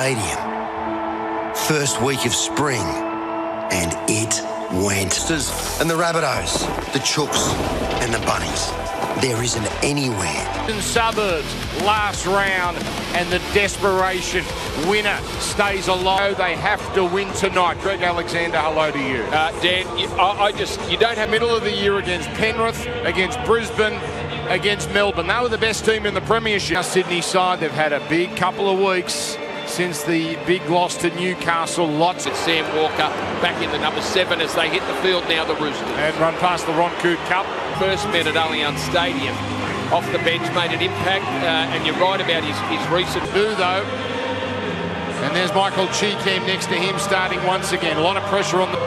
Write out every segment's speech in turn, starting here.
Stadium. First week of spring, and it went. And the Rabbitohs, the Chooks, and the Bunnies. There isn't anywhere. In suburbs, last round, and the desperation. Winner stays alive. They have to win tonight. Greg Alexander, hello to you. Uh, Dan, I, I just you don't have Middle of the year against Penrith, against Brisbane, against Melbourne. They were the best team in the Premiership. Now, Sydney side, they've had a big couple of weeks since the big loss to Newcastle. Lots of Sam Walker back in the number seven as they hit the field now, the Roosters. And run past the Ron Coote Cup. First met at Allianz Stadium. Off the bench, made an impact, uh, and you're right about his, his recent do though. And there's Michael Chee-Kam next to him starting once again. A lot of pressure on the...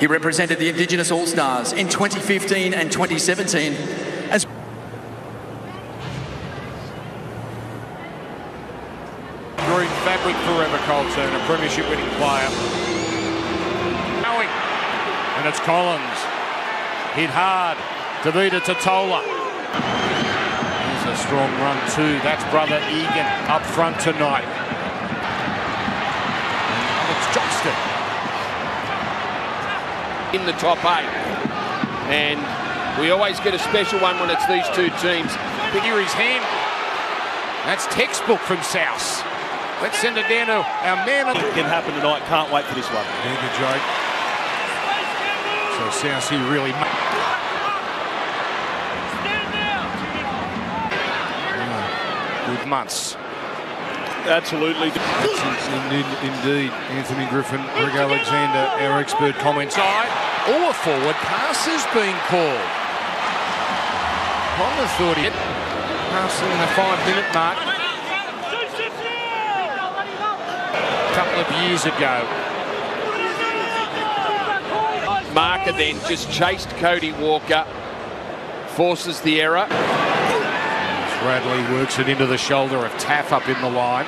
He represented the Indigenous All-Stars in 2015 and 2017 Winning player. Going, and it's Collins. Hit hard. Tevita Tatola. Here's a strong run too. That's brother Egan up front tonight. And it's Johnston. In the top eight. And we always get a special one when it's these two teams. Here his hand. That's textbook from South. Let's send it down to our man. It can happen tonight. Can't wait for this one. Yeah, good joke. So South here really. Good months. Absolutely. Indeed, Anthony Griffin, Greg Alexander, our expert comments. side. Or a forward pass is being called. Palmer thought he passing the five-minute mark. Couple of years ago. Marker then just chased Cody Walker, forces the error. Radley works it into the shoulder of Taaffe up in the line.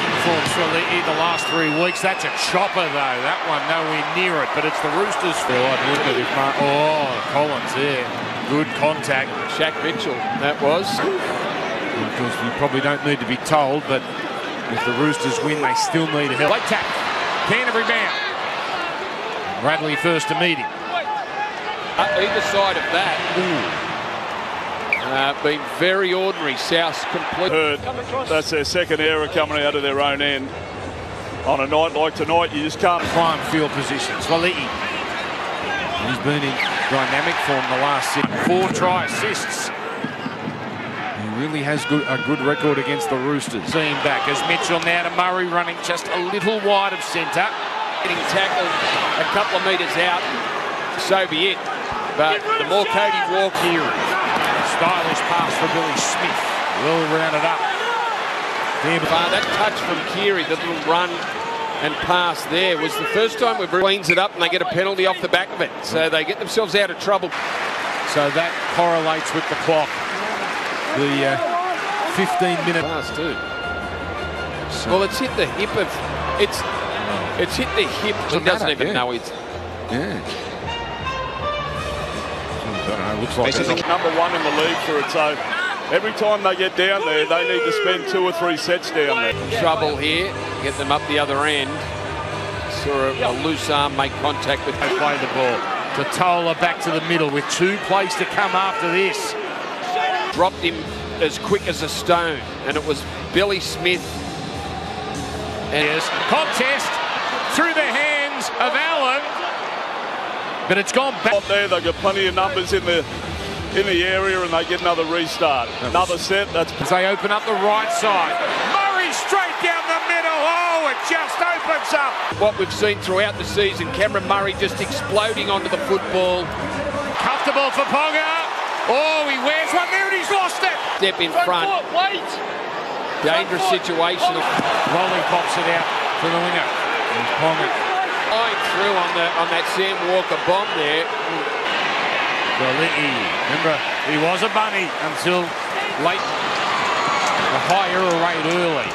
Performs for the, the last three weeks. That's a chopper, though. That one nowhere near it, but it's the Roosters. Feel like look at it. Oh, Collins there. Good contact. Shaq Mitchell, that was. Because you probably don't need to be told, but if the Roosters win, they still need a help. Late tap. Canterbury bound. Radley first to meet him. Uh, either side of that. Uh, been very ordinary. South complete. Heard. That's their second error coming out of their own end. On a night like tonight, you just can't. Prime field positions. Waliti. He's been in dynamic form the last six. Four try assists. Really has good, a good record against the Roosters. Him back as Mitchell now to Murray running just a little wide of centre. Getting tackled a couple of metres out, so be it. But the more Cody walk here, stylish pass for Billy Smith. Well rounded up. Uh, that touch from Keary, the little run and pass there was the first time we've cleans it up and they get a penalty off the back of it. So they get themselves out of trouble. So that correlates with the clock. The uh, 15 minute pass too. So well, it's hit the hip of it's it's hit the hip. It doesn't even yeah. know it's yeah. Looks like this is number one in the league for it. So every time they get down there, they need to spend two or three sets down there. Trouble here. Get them up the other end. Saw a, a loose arm make contact with. They play the ball. Tatola back to the middle with two plays to come after this. Dropped him as quick as a stone, and it was Billy Smith. And yes, contest through the hands of Allen. But it's gone back. Up there, they've got plenty of numbers in the in the area, and they get another restart. Another set. That's as they open up the right side. Murray straight down the middle. Oh, it just opens up. What we've seen throughout the season, Cameron Murray just exploding onto the football. Comfortable for Ponga. Oh, he wears one there and he's lost it. Step in front. Wait. Dangerous situation. Rolling pops it out to the winger. There's Ponga flying through on the on that Sam Walker bomb there. Galiti, remember he was a bunny until late. The high error rate early.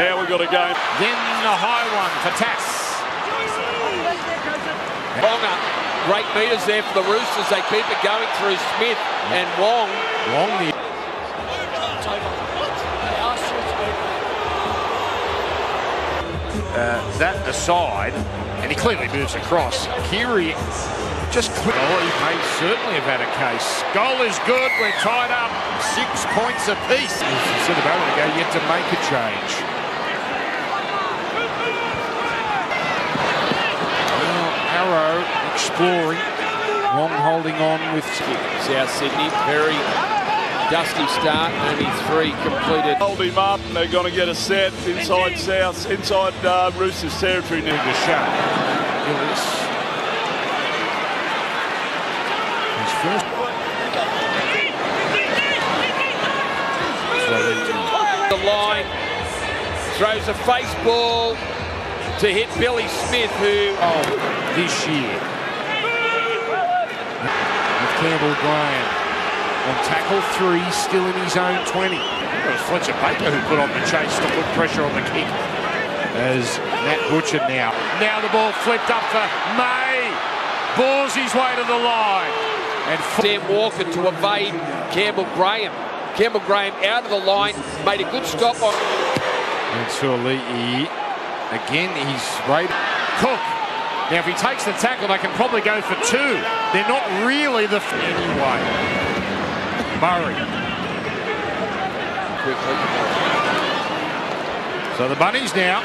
Now we've got a game. Then the high one for Tass. Ponga Great meters there for the Roosters. They keep it going through Smith and Wong. Wong the uh, that aside, and he clearly moves across. Keary just oh, he may certainly have had a case. Goal is good. We're tied up. Six points apiece. As you said a moment ago, yet to make a change. Well, Arrow exploring. Wong holding on with South Sydney. Very dusty start. Only three completed. Hold him up and they're going to get a set inside South, inside uh, Roosters territory now. The shot. Gillis. His first. The line throws a face ball to hit Billy Smith, who Oh, this year. Campbell Graham on tackle three, still in his own 20. It was Fletcher Baker who put on the chase to put pressure on the kick. As Nat Butcher now. Now the ball flipped up for May. Bores his way to the line. And Sam Walker to evade Campbell Graham. Campbell Graham out of the line, made a good stop on. And Suaalii, again, he's right. Cook. Now, if he takes the tackle, they can probably go for two. They're not really the anyway. Murray. So the bunnies now.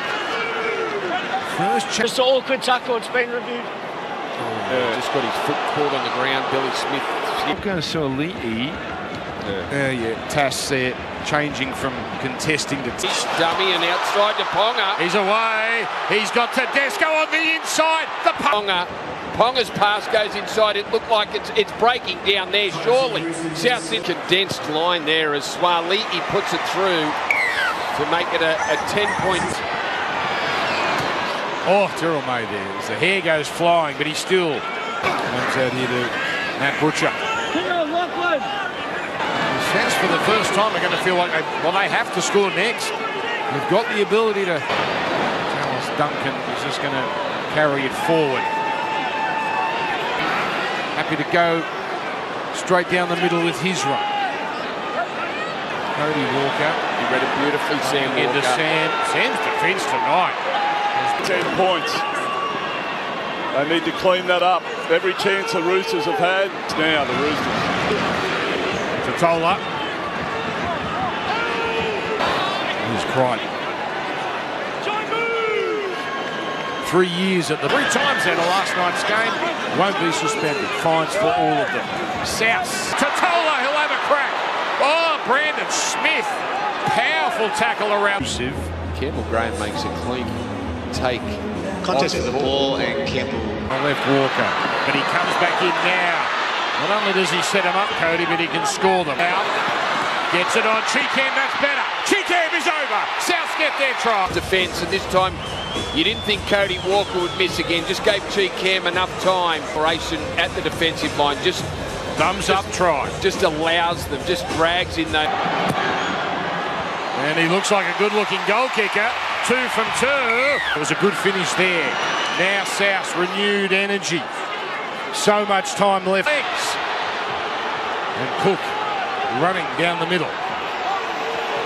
First chance. Just an awkward tackle. It's been reviewed. Uh, just got his foot caught on the ground. Billy Smith. Go Suaalii. Yeah. yeah, Tass there changing from contesting to. He's dummy and outside to Ponga. He's away. He's got Tedesco on the inside. The Ponga. Ponga's pass goes inside. It looked like it's it's breaking down there, surely. South Sydney condensed line there as Suaalii puts it through to make it a, a 10 point. Oh, Terrell May there. The hair goes flying, but he still comes out here to Nat Butcher. South for the first time are going to feel like they, well, they have to score next. They've got the ability to. Dallas Duncan is just going to carry it forward. Happy to go straight down the middle with his run. Cody Walker. He read it beautifully, Sam Into Walker. Sam. Sam's defence tonight. 10 points. They need to clean that up. Every chance the Roosters have had, now the Roosters. Tatola. He's Crichton. Three years at the three times out of last night's game. Won't be suspended. Fines for all of them. South. Tatola, he'll have a crack. Oh, Brandon Smith. Powerful tackle around. Campbell Graham makes a clean take. Contest onto with the ball and Campbell. On left Walker. But he comes back in now. Not only does he set them up, Cody, but he can score them. Out. Gets it on Chee-Kam, that's better. Chee-Kam is over. South get their try. defence, and this time you didn't think Cody Walker would miss again. Just gave Chee-Kam enough time. for Operation at the defensive line just Thumbs up try. just allows them, just drags in those. And he looks like a good looking goal kicker. Two from two. It was a good finish there. Now South renewed energy. So much time left. And Cook running down the middle.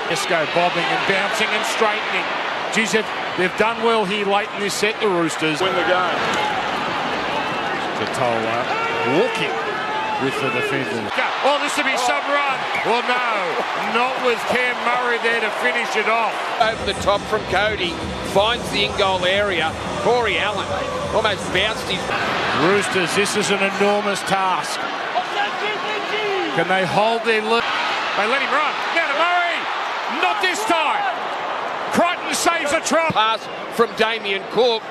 Esco bobbing and bouncing and straightening. Geez, they've, they've done well here late in this set, the Roosters. Win the game. Tatola walking with the defenders. Oh, this will be some run. Well, no, not with Cam Murray there to finish it off. Over the top from Cody, finds the in-goal area. Corey Allen almost bounced his. Roosters, this is an enormous task. Can they hold their lead? They let him run. Now to Murray. Not this time. Crichton saves a try. Pass from Damien Cook.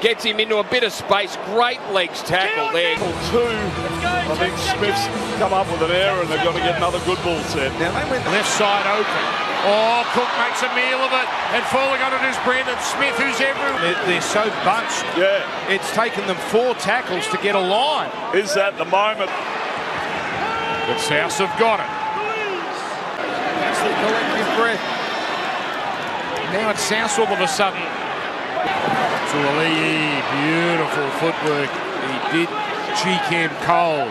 Gets him into a bit of space. Great legs tackle there. Two. I think Smith's come up with an error and they've got to get another good ball set. Now they went Left side open. Oh, Cook makes a meal of it. And falling on it is Brandon Smith, who's everywhere. They're, they're so bunched. Yeah. It's taken them four tackles to get a line. Is that the moment? But South have got it. That's the collective breath. Now it's South all of a sudden. Tuali'i, beautiful footwork. He did cheek Cam Cole.